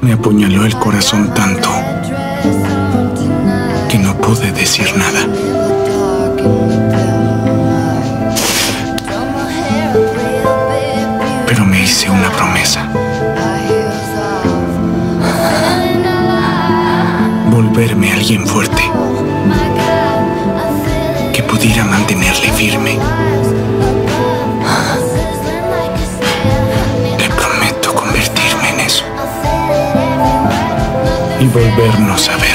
Me apuñaló el corazón tanto que no pude decir nada. Pero me hice una promesa. Volverme alguien fuerte que pudiera mantenerle firme. Y volvernos a ver.